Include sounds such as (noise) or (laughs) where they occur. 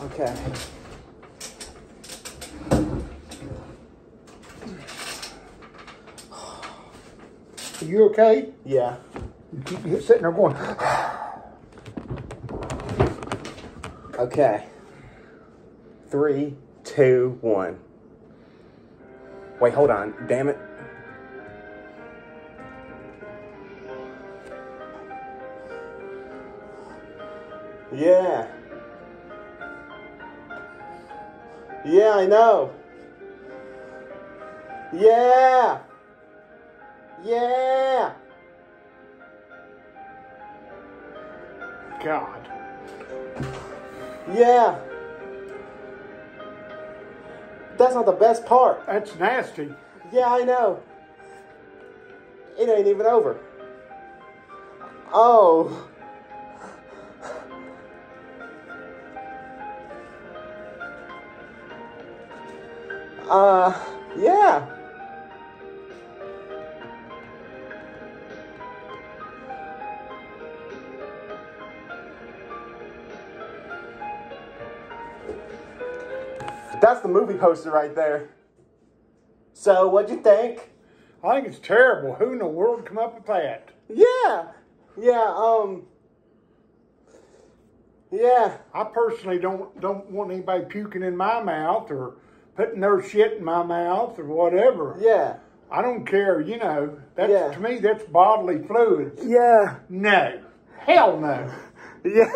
Okay. Are you okay? Yeah. You keep sitting there going, Okay. Three, two, one. Wait, hold on. Damn it. Yeah. Yeah, I know. Yeah. Yeah. God. Yeah. That's not the best part. That's nasty. Yeah, I know. It ain't even over. Oh. Uh, yeah. That's the movie poster right there. So, what'd you think? I think it's terrible. Who in the world come up with that? Yeah. Yeah, um Yeah. I personally don't don't want anybody puking in my mouth or putting their shit in my mouth or whatever. Yeah. I don't care, you know. That's Yeah. to me that's bodily fluids. Yeah. No. Hell no. (laughs) Yeah.